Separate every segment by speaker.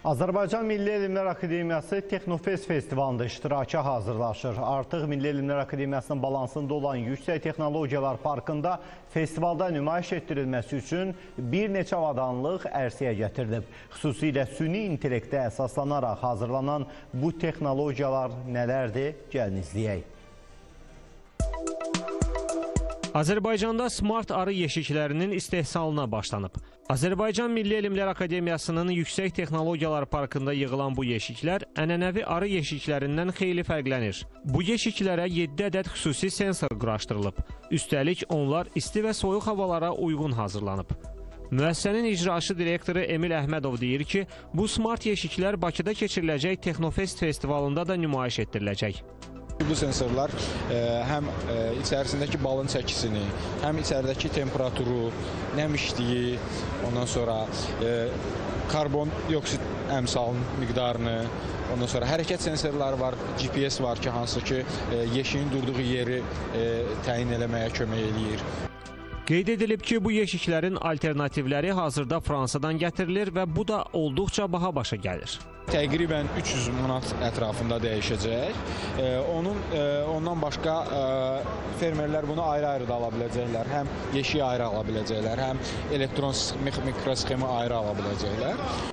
Speaker 1: Azərbaycan Milli Elmlər Akademiyası Texnofest festivalında iştiraka hazırlaşır. Artıq Milli Elmlər Akademiyasının balansında olan Yüksək Texnologiyalar Parkında festivalda nümayiş etdirilməsi üçün bir neçə avadanlıq ərsəyə gətirilib. Xüsusilə süni intellektə əsaslanaraq hazırlanan bu texnologiyalar nələrdir? Gəlin izləyək.
Speaker 2: Azərbaycanda smart arı yeşiklərinin istehsalına başlanıb. Azərbaycan Milli Elmlər Akademiyasının Yüksək Texnologiyalar Parkında yığılan bu yeşiklər ənənəvi arı yeşiklərindən xeyli fərqlənir. Bu yeşiklərə 7 ədəd xüsusi sensor quraşdırılıb. Üstəlik onlar isti və soyuq havalara uyğun hazırlanıb. Müəssisənin icraçı direktoru Emil Əhmədov deyir ki, bu smart yeşiklər Bakıda keçiriləcək Texnofest festivalında da nümayiş etdiriləcək.
Speaker 3: Bu sensorlar e, həm e, içərisindəki balın çəkisini, həm içəridəki temperaturu, nəm içdiyi, ondan sonra e, karbon dioksid əmsalının miqdarını, ondan sonra hərəkət sensorları var, GPS var ki, hansı ki, yeşiyin durduğu yeri təyin eləməyə kömək eləyir.
Speaker 2: Qeyd edilib ki, bu yeşiklərin alternativləri hazırda Fransadan gətirilir və bu da olduqca baha başa gəlir.
Speaker 3: Təqribən 300 manat ətrafında dəyişəcək. E, onun e, ondan başqa e, fermerlər bunu ayrı-ayrı da ala biləcəklər. Həm yeşiyi ayrı ala biləcəklər, həm elektron sx- mikrosxemi ayrı ala biləcəklər.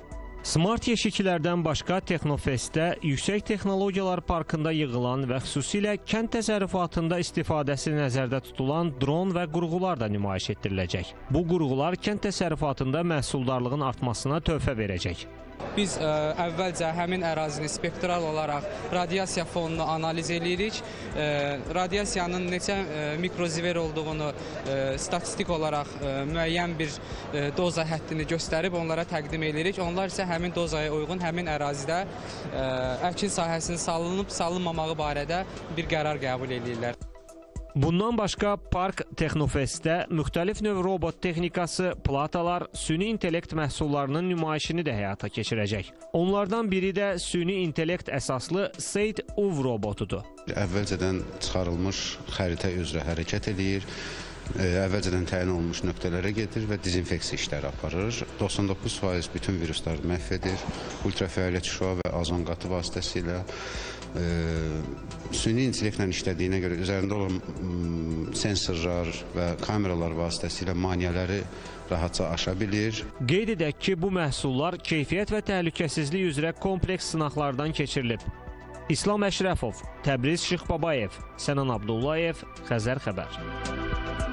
Speaker 2: Smart yeşiklərdən başqa Texnofestdə Yüksək Texnologiyalar Parkında yığılan və xüsusilə kənd təsərrüfatında istifadəsi nəzərdə tutulan dron və qurğular da nümayiş etdiriləcək. Bu qurğular kənd təsərrüfatında məhsuldarlığın artmasına töhfə verəcək.
Speaker 4: Biz ə, əvvəlcə həmin ərazini spektral olaraq radiasiya fonunu analiz eləyirik. Ə, radiasiyanın neçə ə, mikroziver olduğunu ə, statistik olaraq ə, müəyyən bir ə, doza həddini göstərib onlara təqdim eləyirik. Onlar isə həmin dozaya uyğun həmin ərazidə ə, əkin sahəsinin salınıb salınmamağı barədə bir qərar qəbul eləyirlər.
Speaker 2: Bundan başqa Park Texnofestdə müxtəlif növ robot texnikası, platalar, süni intellekt məhsullarının nümayişini də həyata keçirəcək. Onlardan biri də süni intellekt əsaslı Seyd UV robotudur.
Speaker 5: əvvəlcədən çıxarılmış xəritə üzrə hərəkət eləyir. Əvvəlcədən təyin olunmuş nöqtələrə gedir və dezinfeksiya işləri aparır. 99% bütün virusları məhv edir. Ultrafəaliyyət şüa və azon qatı vasitəsilə e, süni intellektlə işlədiyinə görə üzərində olan mm, sensorlar və kameralar vasitəsilə maneələri rahatca aşa bilir.
Speaker 2: Qeyd edək ki, bu məhsullar keyfiyyət və təhlükəsizlik üzrə kompleks sınaqlardan keçirilib. İslam Əşrəfov, Təbriz Şıx Babayev, Sənan Abdullayev, Xəzər xəbər.